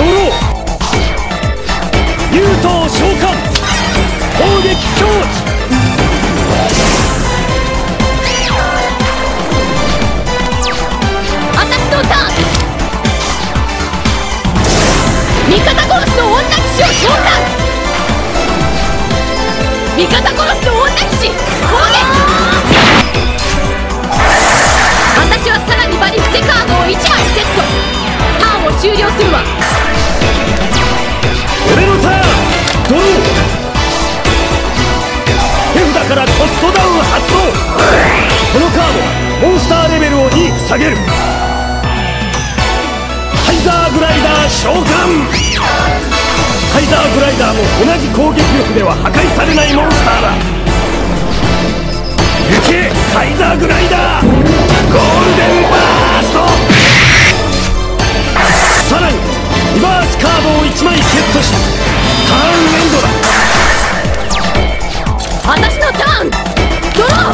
ドロー優等召喚砲撃強地召喚。ハイザーグライダーも同じ攻撃力では破壊されないモンスターだ。行けハイザーグライダー。ゴールデンバースト。さらにリバースカードを1枚セットしターンエンドだ。私のターン。ドロー。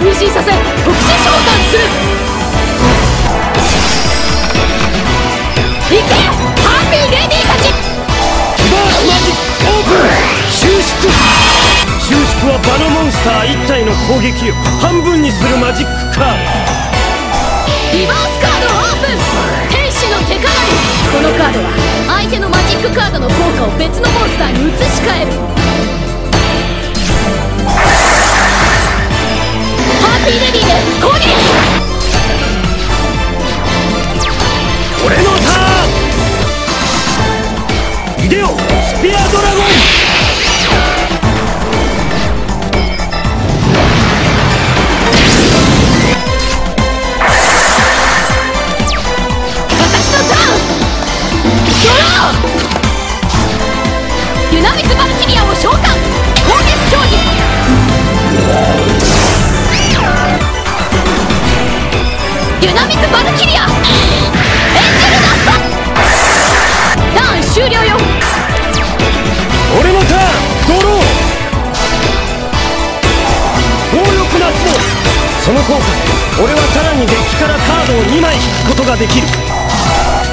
ハッピーを分身させ特殊召喚する行けハッピーレディーたちリバースマジックオープン。収縮収縮は場のモンスター1体の攻撃力。半分にするマジックカード。リバースカードオープン。天使の手飾り。このカードは相手のマジックカードの効果を別のモンスターに移し替える。ハッピーレディで攻撃ド俺のターン!イデオ!スピアドラゴン!効果俺はさらにデッキからカードを2枚引くことができる。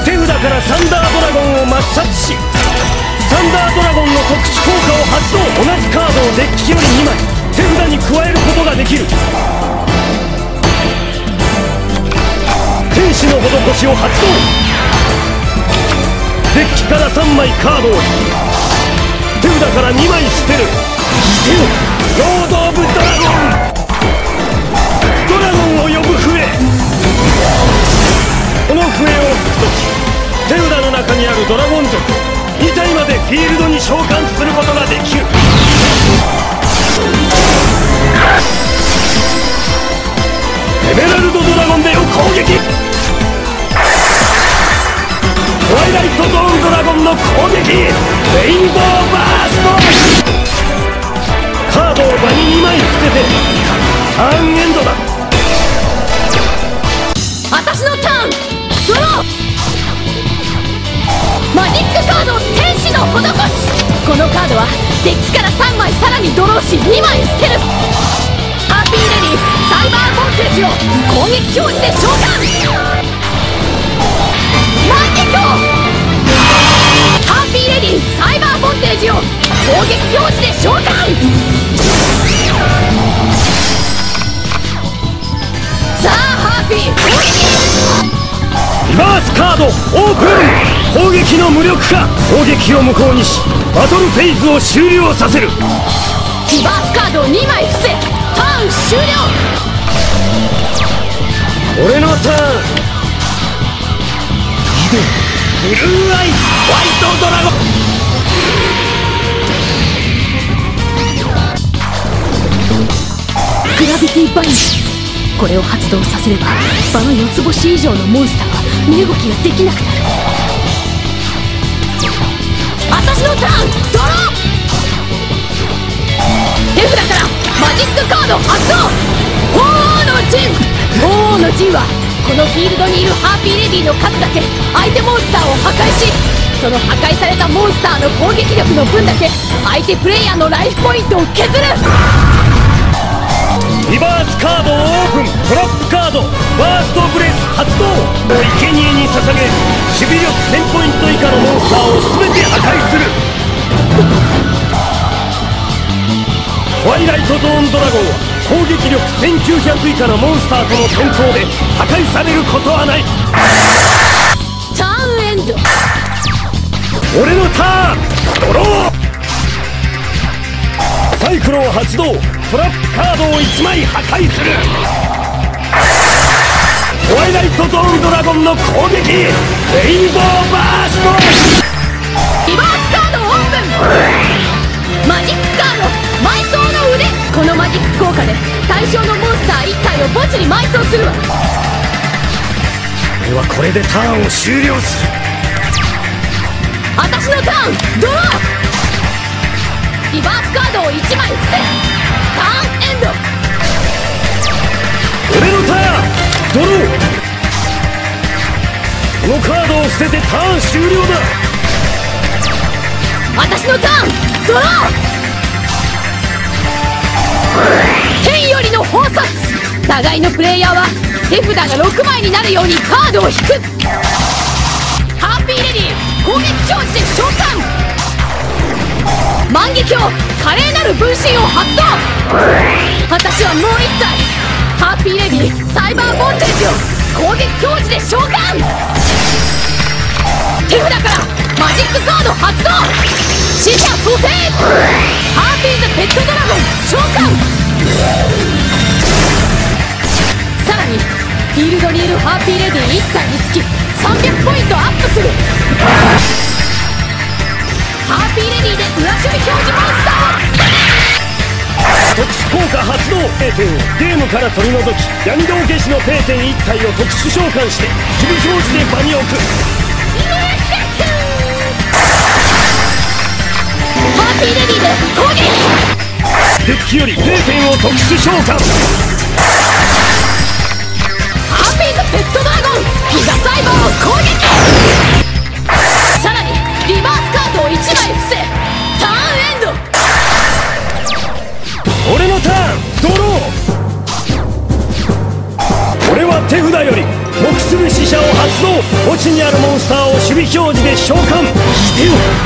手札からサンダードラゴンを抹殺しサンダードラゴンの特殊効果を発動。同じカードをデッキより2枚。手札に加えることができる。天使の施しを発動。デッキから3枚カードを。引き手札から2枚捨てる。捨てよロード・オブ・ドラゴン。を呼ぶ笛この笛を吹くとき手札の中にあるドラゴン族2体までフィールドに召喚することができる。エメラルド・ドラゴンでよ攻撃。ホワイライトゾーンドラゴンの攻撃。レインボーバーストカードを場に2枚捨てて。ターンエンドだ。ド天使の施す。このカードはデッキから3枚さらにドローし2枚捨てる。ハッピーレディーサイバーボンテージを攻撃表示で召喚。万華鏡ハッピーレディサイバーボンテージを攻撃表示でスカードオープン攻撃の無力化攻撃を無効にしバトルフェーズを終了させるリバースカードを2枚伏せターン終了。俺のターン。イデブルーアイズホワイトドラゴン。グラビティバイン。ドこれを発動させれば場の四つ星以上のモンスターは身動きができなくなる。私のターンドロー！手札からマジックカード発動！鳳凰の陣！鳳凰の陣はこのフィールドにいるハーピーレディの数だけ相手モンスターを破壊しその破壊されたモンスターの攻撃力の分だけ相手プレイヤーのライフポイントを削る！リバースカードをオープントラップカードバーストブレス発動生贄に捧げ守備力1000ポイント以下のモンスターを全て破壊する。ホワイライトゾーンドラゴンは攻撃力1900以下のモンスターとの戦闘で破壊されることはない。ターンエンド。俺のターンドローイクロを発動トラップカードを1枚破壊する。ホワイライトゾーンドラゴンの攻撃。レインボーバーストリバースカードオープン。マジックカード埋葬の腕。このマジック効果で対象のモンスター1体を墓地に埋葬するわ。俺はこれでターンを終了する。私のターンドロー。リバースカードを1枚伏せターンエンド俺のターンドローこのカードを捨ててターン終了だ私のターンドロー天よりの宝札互いのプレイヤーは手札が6枚になるようにカードを引くハッピーレディー攻撃表示で召喚万華鏡華麗なる分身を発動。私はもう一体ハーピィレディサイバーボンテージを攻撃表示で召喚。手札からマジックカード発動。死者蘇生。ハーピーズペットドラゴン召喚。さらにフィールドにいるハーピィレディ1体につき300ポイントアップする。ハーピーレディで裏守備表示モンスター特殊効果発動 A 点をゲームから取り除き闇道化師のペーテン1体を特殊召喚して守備表示で場に置くハーピーレディで攻撃デッキよりペーテンを特殊召喚ハーピーズペットドラゴンギガサイし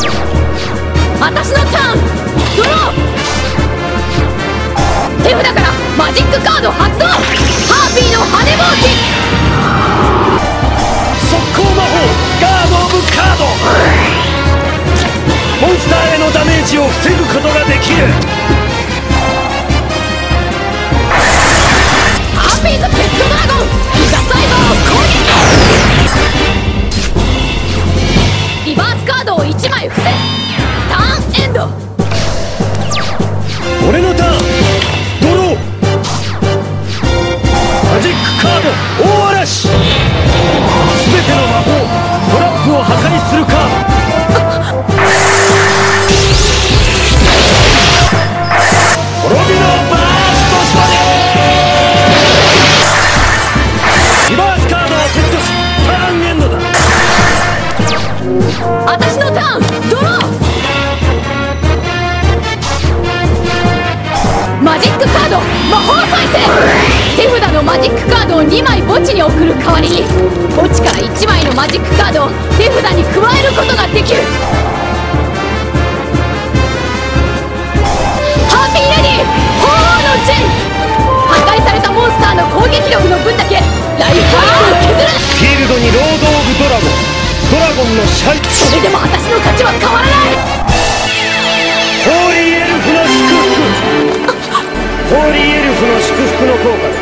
私のターンドロー手札からマジックカード発動ハーピーの羽ぼうき速攻魔法ガード・オブ・カードモンスターへのダメージを防ぐことができるハーピーズペットドラゴンギガサイバーを攻撃5ターンエンド。俺のターン。ドロー。マジックカード。大嵐。全ての魔法。トラップを破壊するカードドラゴンの支配それでも私の勝ちは変わらない。ホーリーエルフの祝福。ホーリーエルフの祝福の効果。で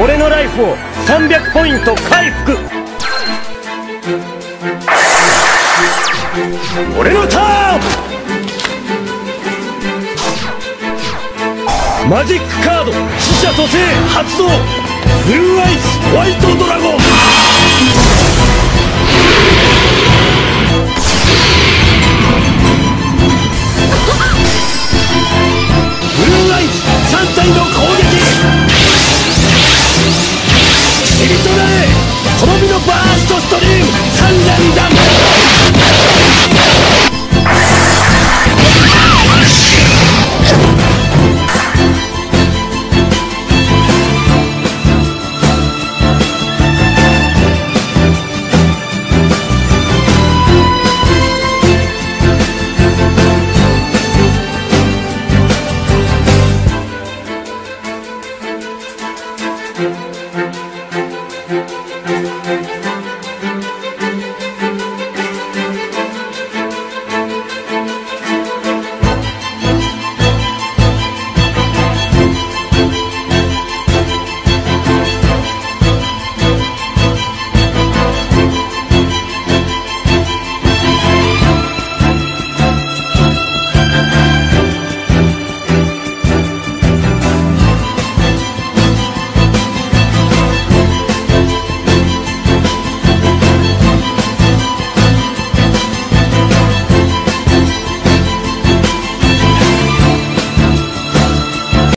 俺のライフを300ポイント回復。俺のターン。マジックカード。死者蘇生発動。ブルーアイスホワイトドラゴンバーストストリーム。